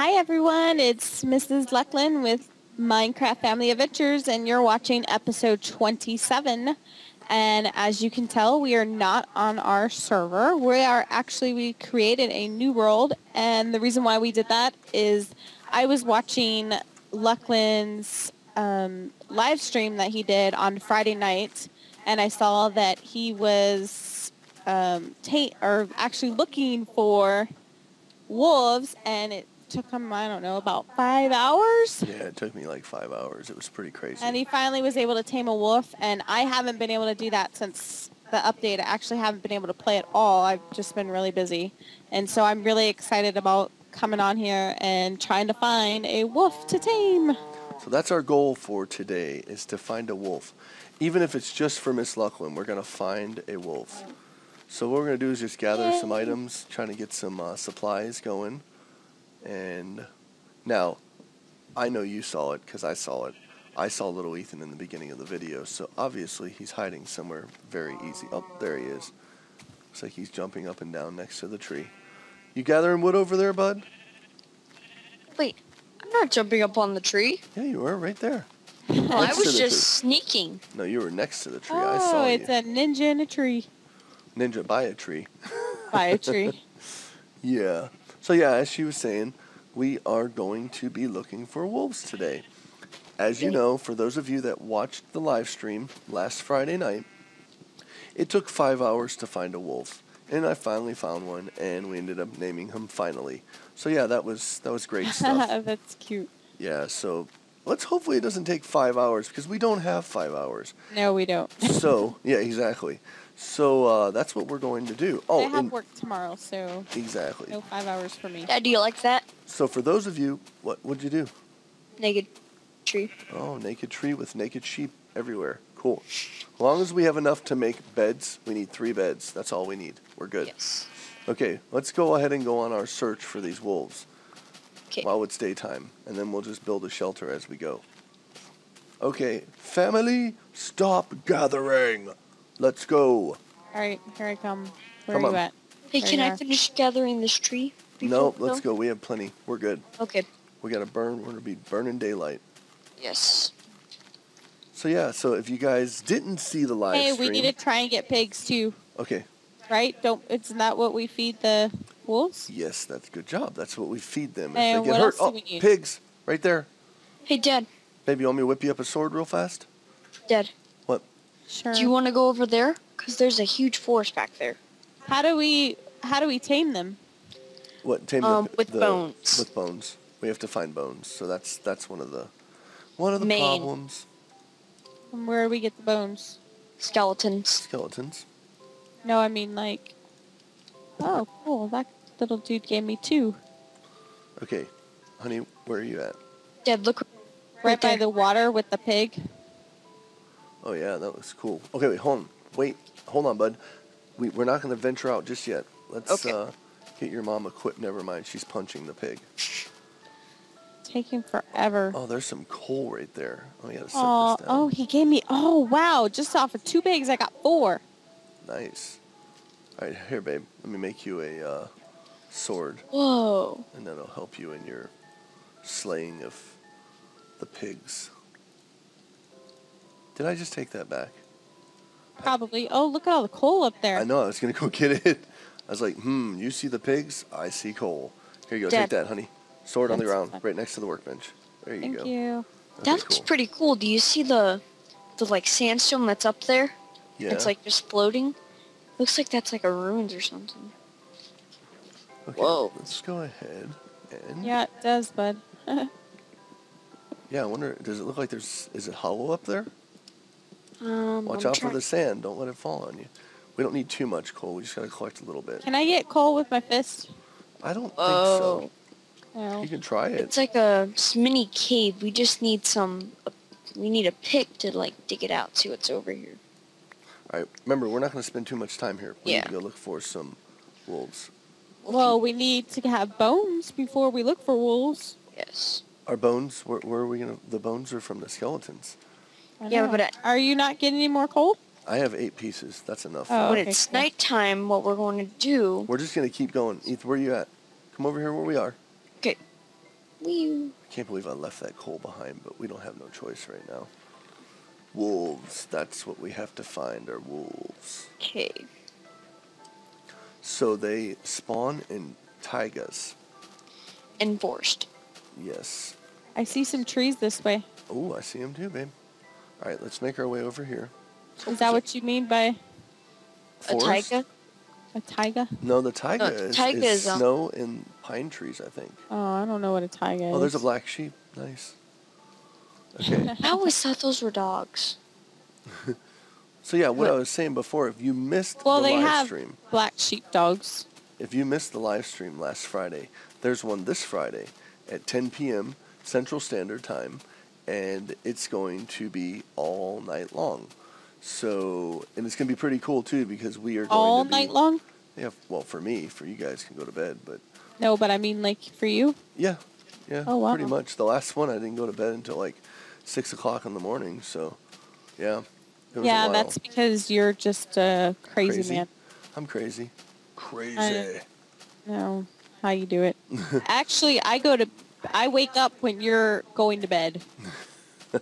Hi everyone, it's Mrs. Luclin with Minecraft Family Adventures and you're watching episode 27. And as you can tell, we are not on our server. We are actually, we created a new world and the reason why we did that is I was watching Luclin's um, live stream that he did on Friday night and I saw that he was um, ta- or actually looking for wolves and it took him I don't know about five hours Yeah, it took me like five hours. It was pretty crazy. and he finally was able to tame a wolf and I haven't been able to do that since the update I actually haven't been able to play at all I've just been really busy and so I'm really excited about coming on here and trying to find a wolf to tame So that's our goal for today is to find a wolf. Even if it's just for Miss Luclin, we're gonna find a wolf. So what we're gonna do is just gather some items, trying to get some uh, supplies going. And now, I know you saw it because I saw it. I saw little Ethan in the beginning of the video, so obviously he's hiding somewhere very easy. Oh, there he is. Looks like he's jumping up and down next to the tree. You gathering wood over there, bud? Wait, I'm not jumping up on the tree. Yeah, you were right there. Oh, I was just tree. sneaking. No, you were next to the tree. oh I saw oh, it's you. a ninja in a tree Ninja by a tree. by a tree Yeah. So yeah, as she was saying, we are going to be looking for wolves today. As you know, for those of you that watched the live stream last Friday night, it took five hours to find a wolf, and I finally found one, and we ended up naming him finally. So yeah, that was that was great stuff. that's cute yeah. So let's hopefully it doesn't take five hours because we don't have five hours. no we don't So yeah, exactly. So uh, that's what we're going to do. Oh, I have and- work tomorrow so exactly. no five hours for me Dad, do you like that? So for those of you, what would you do? Naked tree. Oh, naked tree with naked sheep everywhere. Cool. As long as we have enough to make beds, we need three beds. That's all we need. We're good. Yes. Okay, let's go ahead and go on our search for these wolves Okay. while it's daytime, and then we'll just build a shelter as we go. Okay, family, stop gathering. Let's go. all right here I come where Come are on. you at Hey, There can you I are. finish gathering this tree? before No, we let's go. We have plenty. We're good. Oh, okay. We gotta burn. We're gonna be burning daylight. Yes. So yeah. So if you guys didn't see the live Hey, stream, we need to try and get pigs too, okay. right? Don't isn't that what we feed the wolves? Yes, that's good job. That's what we feed them. If And they get what hurt, else do oh, we need? pigs, right there. Hey, Dad. Baby, you want me to whip you up a sword real fast? Dad, What? Sure. do you want to go over there? Cause there's a huge forest back there. how do we how do we tame them? What? Tame Um, the, with the- bones. With bones. We have to find bones. So that's that's one of the one of the Main. problems. From where do we get the bones? Skeletons. Skeletons. No, I mean like. Oh, cool! That little dude gave me two. Okay, honey, where are you at? Dad, look. Right, Right by there. the water with the pig. Oh yeah, that looks cool. Okay, wait, hold on. Wait, hold on, bud. We we're not gonna venture out just yet. Let's Okay. uh, get your mom equipped. Never mind, she's punching the pig. Taking forever. Oh, there's some coal right there. Oh, yeah, Oh, oh, he gave me. Oh, wow! Just off of two pigs, I got four. Nice. All right, here, babe. Let me make you a uh, sword, Whoa. and that'll help you in your slaying of the pigs. Did I just take that back? Probably. Oh, look at all the coal up there. I know. I was gonna go get it. I was like, hmm. You see the pigs? I see coal. Here you go. Take that, honey. Sword on the ground, fine. right next to the workbench. There you Thank go. you. Okay, That looks cool. pretty cool. Do you see the, the like sandstone that's up there? Yeah. It's like just floating. Looks like that's like a ruins or something. okay, whoa. Let's go ahead and. Yeah, it does, bud. Yeah. I wonder. Does it look like there's? Is it hollow up there? Um, Watch I'm out for try- the sand. Don't let it fall on you. We don't need too much coal. We just gotta collect a little bit. Can I get coal with my fist? I don't Oh, think No. so. You can try it. it's like a s- mini cave. We just need some. Uh, we need a pick to like dig it out. See what's over here. All right. Remember, we're not gonna spend too much time here. We need to go look for some wolves. Well, we need to have bones before we look for wolves. Yes. Our bones. Where, where are we gonna? The bones are from the skeletons. I Yeah, but I- are you not getting any more coal? I have eight pieces. That's enough. Oh, when okay, it's cool. nighttime, what we're going to do? We're just gonna keep going. Eth, where are you at? Come over here where we are. Okay. Wee. I can't believe I left that coal behind, but we don't have no choice right now. Wolves. That's what we have to find are wolves. Okay. So they spawn in taigas. Enforced. Yes. I see some trees this way. Oh, I see them too, babe. All right, let's make our way over here. Is that what you mean by A Forest? taiga? a taiga? No, the taiga No, is, taiga is is, snow and pine trees, I think. Oh, I don't know what a taiga is. Oh, there's a black sheep. Nice. Okay. I always thought those were dogs. So yeah, what I was saying before, if you missed Well, the they live have stream, black sheepdogs. if you missed the live stream last Friday, there's one this Friday at 10 p.m. Central Standard Time, and it's going to be all night long. So, and it's going to be pretty cool too because we are going All be, night long? Yeah, well, for me, for you guys can go to bed, but No, but I mean like for you. yeah, yeah, Oh, wow. pretty much. The last one I didn't go to bed until like six o'clock in the morning. So, yeah, it was a Yeah, that's because you're just a crazy, Crazy. man. I'm crazy, crazy. Know how you do it. Actually, I go to, I wake up when you're going to bed.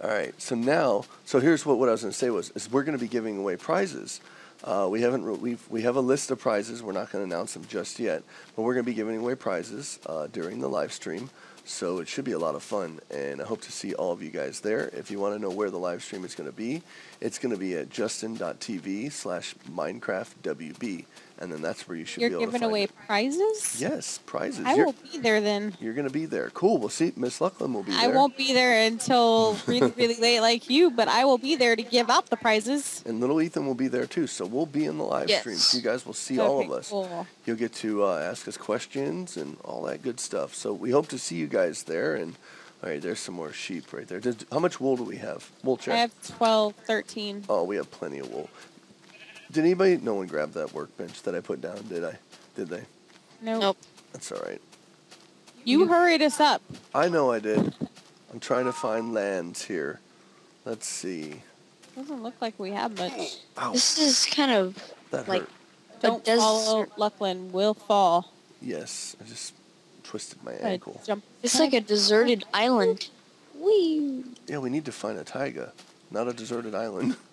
All right. So now, so here's what, what I was going to say was, is we're going to be giving away prizes. Uh, we haven't, re- we've, we have a list of prizes. We're not going to announce them just yet, but we're going to be giving away prizes uh, during the live stream. So it should be a lot of fun, and I hope to see all of you guys there. If you want to know where the live stream is going to be, it's going to be at justin.tv slash minecraftwb, and then that's where you should You're be able to giving away it. prizes? Yes, prizes. I You're, will be there then. you're going to be there. Cool. We'll see. Miss Luclin will be there. I won't be there until really, really late like you, but I will be there to give out the prizes. And little Ethan will be there too, so we'll be in the live stream. So you guys will see all of us. cool. You'll get to uh, ask us questions and all that good stuff. So we hope to see you guys there. And all right, there's some more sheep right there. Did, how much wool do we have? Wool check. I have 12, 13. oh, we have plenty of wool. Did anybody? No one grabbed that workbench that I put down, did I? Did they? Nope. Nope. That's all right. You hurried us up. I know I did. I'm trying to find lands here. Let's see. Doesn't look like we have much. Ow, This is kind of that like hurt. Don't does- follow Luclin. We'll fall. Yes, I just twisted my Gotta ankle. Jump. it's like a deserted island. Wee. Yeah, we need to find a taiga, not a deserted island.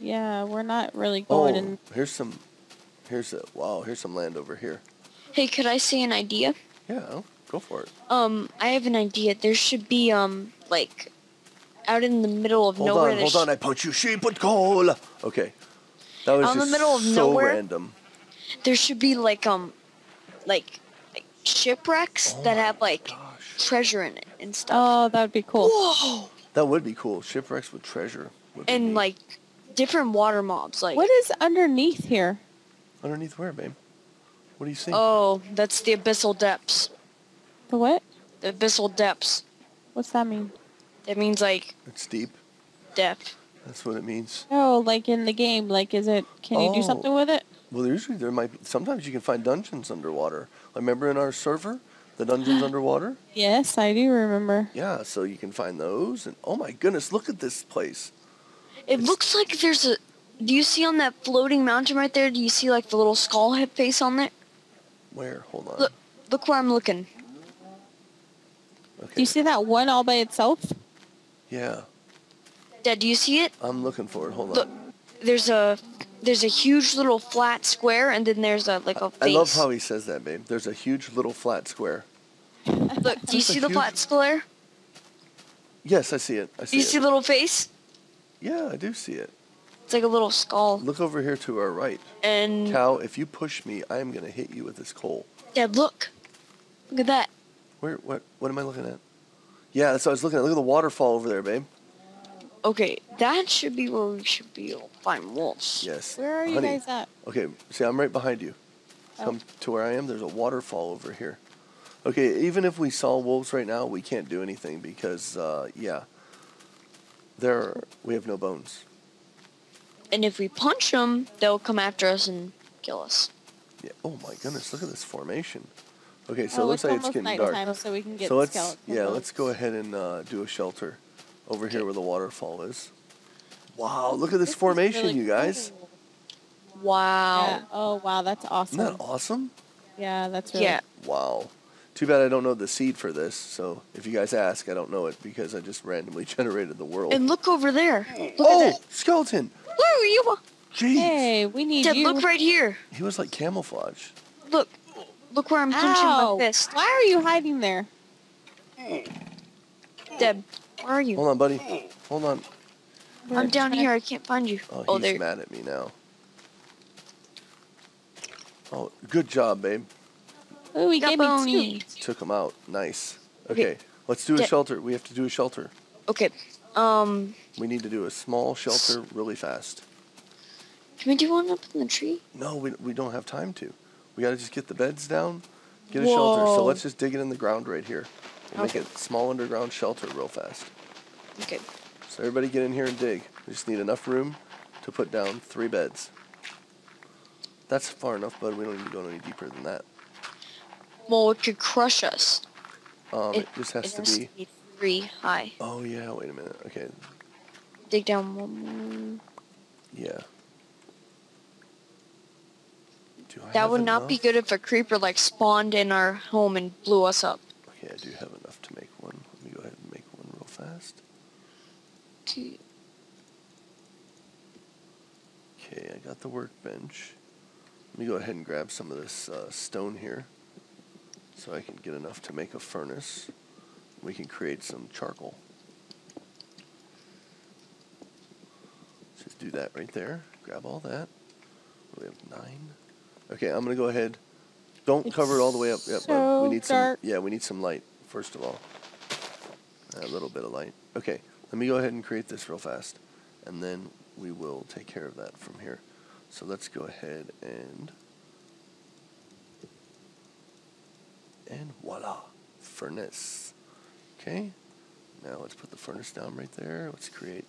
Yeah, we're not really going oh, in. here's some. Here's a wow. Here's some land over here. Hey, could I say an idea? Yeah, oh, go for it. Um, I have an idea. There should be um like out in the middle of Hold nowhere. Hold on, hold on. sh- I punch you sheep with coal. Okay, that was Out in the just middle of so nowhere? random. there should be like um like, like shipwrecks Oh that have like Gosh, treasure in it and stuff. Oh, that would be cool. Whoa! that would be cool. Shipwrecks with treasure. Would And neat. like different water mobs. Like What is underneath here? underneath where, babe? What do you see? oh, that's the abyssal depths. The what? The abyssal depths. What's that mean? That means like it's deep. depth. That's what it means. Oh, like in the game. Like, is it? Can you do Oh. something with it? Well, usually there might be. Sometimes you can find dungeons underwater. I remember in our server, the dungeons underwater. Yes, I do remember. Yeah, so you can find those. And oh my goodness, look at this place. It It's- looks like there's a. Do you see on that floating mountain right there? Do you see like the little skull head face on there? Where? Hold on. Look. Look where I'm looking. Okay. Do you see that one all by itself? Yeah, Dad, do you see it? I'm looking for it. Hold on. Look, there's a there's a huge little flat square, and then there's a like a face. I love how he says that, babe. There's a huge little flat square. Look, do you see the huge- flat square? Yes, I see it. I Do see you it. see the little face? Yeah, I do see it. It's like a little skull. Look over here to our right. And Cal, if you push me, I am going to hit you with this coal. Dad, look. Look at that. Where? What? What am I looking at? Yeah, that's what I was looking at. Look at the waterfall over there, babe. Okay, that should be where we should be able to find wolves. Yes. Where are you Honey, guys at? Okay, see, I'm right behind you. Oh. Come to where I am. There's a waterfall over here. Okay, even if we saw wolves right now, we can't do anything because, uh, yeah, there we have no bones. And if we punch them, they'll come after us and kill us. Yeah. Oh my goodness, look at this formation. Okay, so oh, it looks like it's getting dark. nighttime, so we can get so let's yeah, bones. let's go ahead and uh, do a shelter over here where the waterfall is. Wow, look at this, This formation, really you guys. cool. Wow. Yeah. Oh wow, that's awesome. Isn't that awesome? Yeah, that's really Yeah. Wow. Too bad I don't know the seed for this. So if you guys ask, I don't know it because I just randomly generated the world. And look over there. Look oh, at that. skeleton! Where are you? Jeez, Hey, we need Dad, you. look right here. he was like camouflage. Look. Look where I'm punching Ow. my fist. Why are you hiding there? Deb, where are you? Hold on, buddy. Hold on. I'm down here. I can't find you. Oh, Oh, he's there. mad at me now. Oh, good job, babe. Oh, he gave me two. Took him out. Nice. Okay. Okay, let's do a shelter. We have to do a shelter. Okay. Um, We need to do a small shelter really fast. can we do one up in the tree? No, we, we don't have time to. We gotta just get the beds down, get a shelter. So let's just dig it in the ground right here. We'll Okay. make a small underground shelter real fast. Okay. So everybody get in here and dig. We just need enough room to put down three beds. That's far enough, bud. We don't need to go any deeper than that. Well, it could crush us. Um, it, just has it to has be. to be three high. Oh yeah. Wait a minute. Okay. Dig down one more. Yeah. That would not be good if a creeper like spawned in our home and blew us up. Okay, I do have enough to make one. Let me go ahead and make one real fast. Two. Okay, I got the workbench. Let me go ahead and grab some of this uh, stone here so I can get enough to make a furnace. We can create some charcoal. Just do that right there. Grab all that. We have nine. Okay, I'm gonna go ahead. Don't It's cover it all the way up bud. so We need dark. some. Yeah, we need some light first of all. A little bit of light. Okay, let me go ahead and create this real fast, and then we will take care of that from here. So let's go ahead and and voila, furnace. Okay, now let's put the furnace down right there. Let's create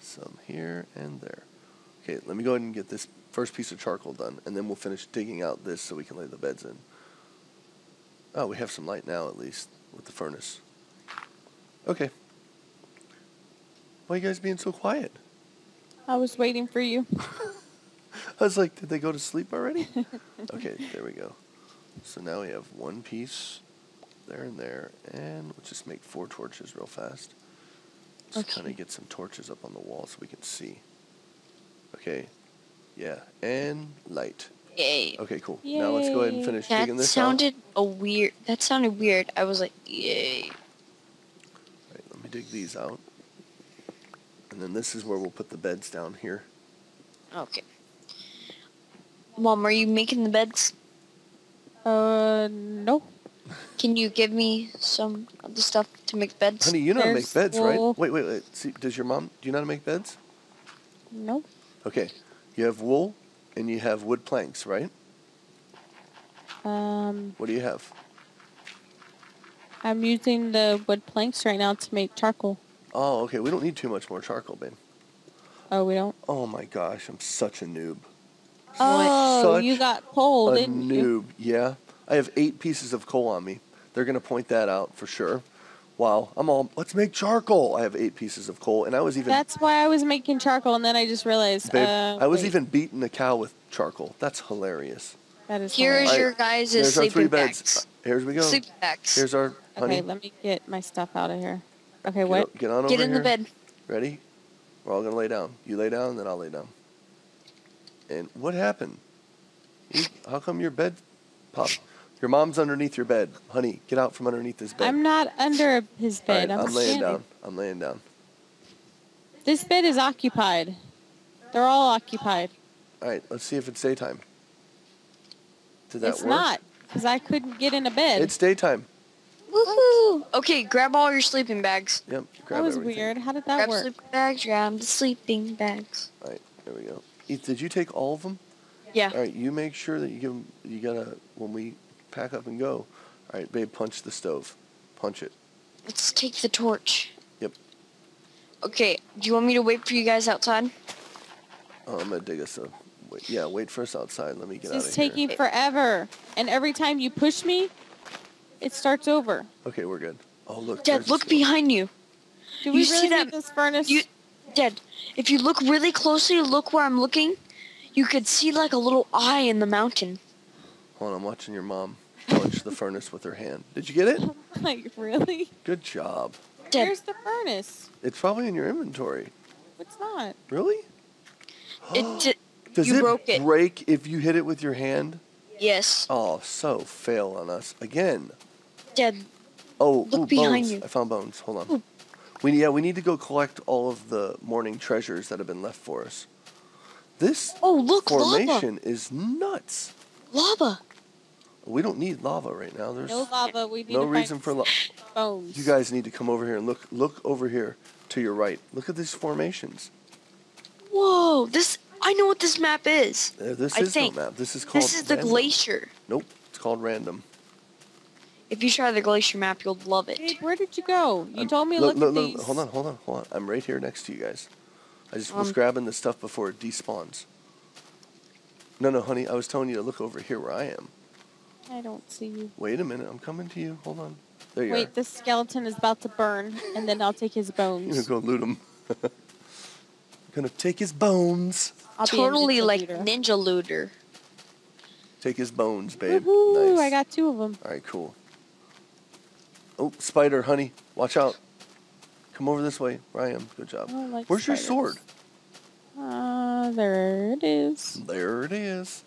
some here and there. Okay, let me go ahead and get this first piece of charcoal done, and then we'll finish digging out this so we can lay the beds in. Oh, we have some light now at least with the furnace. Okay. Why are you guys being so quiet? I was waiting for you. I was like, did they go to sleep already? okay, there we go. So now we have one piece there and there, and let's just make four torches real fast. Just kind Okay. of get some torches up on the wall so we can see. Okay, yeah, and light. Yay. Okay, cool. Now let's go ahead and finish That digging this sounded a weird. That sounded weird. I was like, yay. out. Right, let me dig these out. And then this is where we'll put the beds down here. Okay. Mom, are you making the beds? Uh, no. Can you give me some of the stuff to make beds? Honey, you know how to make There's beds, wool. right? Wait, wait, wait. See, does your mom, do you know how to make beds? No. Okay, you have wool and you have wood planks, right? Um, What do you have? I'm using the wood planks right now to make charcoal. Oh, okay. We don't need too much more charcoal, babe. Oh, we don't. Oh my gosh, I'm such a noob. Oh, Such you got coal, a didn't you? noob. Yeah, I have eight pieces of coal on me. They're gonna point that out for sure. Wow, I'm all. Let's make charcoal. I have eight pieces of coal, and I was even. That's why I was making charcoal, and then I just realized. babe, uh, I was wait, even beating a cow with charcoal. That's hilarious. That is Here is hilarious. Your guys' There's our sleeping three beds. bags. Here's we go. Sleeping bags. Here's our honey. Okay, let me get my stuff out of here. Okay, Get what? o- Get on over Get in here. the bed. Ready? We're all gonna lay down. You lay down, then I'll lay down. And what happened? You- How come your bed popped? Your mom's underneath your bed, honey. Get out from underneath this bed. I'm not under his bed. right, I'm, I'm laying down. I'm laying down. This bed is occupied. They're all occupied. All right, let's see if it's daytime. Did that it's work? not, because I couldn't get in a bed. It's daytime. Woohoo! Okay, grab all your sleeping bags. Yep. grab that Grab was everything. weird. How did that grab work? sleeping bags. Grab the sleeping bags. All right, there we go. Eth, did you take all of them? Yeah. All right, you make sure that you give 'em- You gotta when we pack up and go. All right, babe, punch the stove. Punch it. Let's take the torch. Yep. Okay. Do you want me to wait for you guys outside? Oh, I'm gonna dig us a. Wait, yeah, wait for us outside. Let me get out This of is here. taking forever. And every time you push me, it starts over. Okay, we're good. Oh look. Dad, look behind you. Do You we see really that- need this furnace? You, Dad, if you look really closely, look where I'm looking. You could see like a little eye in the mountain. Hold on, I'm watching your mom. punch the furnace with her hand. Did you get it? Like, really? Good job. Dad, Where's the furnace? It's probably in your inventory. It's not. Really? it, d- Does you it broke it. break if you hit it with your hand? yes. Oh, so fail on us again. Dad, Oh, Look ooh, behind bones. you. I found bones. Hold on. We yeah, we need to go collect all of the morning treasures that have been left for us. This oh look, lava. formation is nuts. Lava. We don't need lava right now. There's No lava. We need no to reason for lava. bones. You guys need to come over here and look. Look over here to your right. Look at these formations. Whoa, this I know what this map is. Uh, this I is think no map. This is called. This is the glacier. Nope, it's called random. If you try the glacier map, you'll love it. Gabe, where did you go? You I'm- told me to look, look, look, at look, these. Hold on, hold on, hold on. I'm right here next to you guys. I just was Um, grabbing the stuff before it despawns. No, no, honey. I was telling you to look over here where I am. I don't see you. Wait a minute. I'm coming to you. Hold on. There you Wait, this skeleton is about to burn, and then I'll take his bones. You're You bones. go loot him. Gonna take his bones. I'll totally ninja like looter. ninja looter. Take his bones, babe. Woohoo, nice. I got two of them. All right, cool. Oh, spider, honey, watch out. Come over this way, where I am. Good job. Like Where's your sword? Uh, there it is. There it is.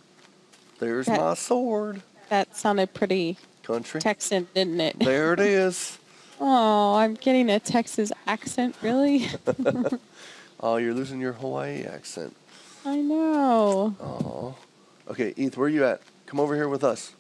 There's That- my sword. That sounded pretty Country. Texan, didn't it? There it is. Oh, I'm getting a Texas accent, really? Oh, you're losing your Hawaii accent. I know. Oh. Okay, Eth, where are you at? Come over here with us.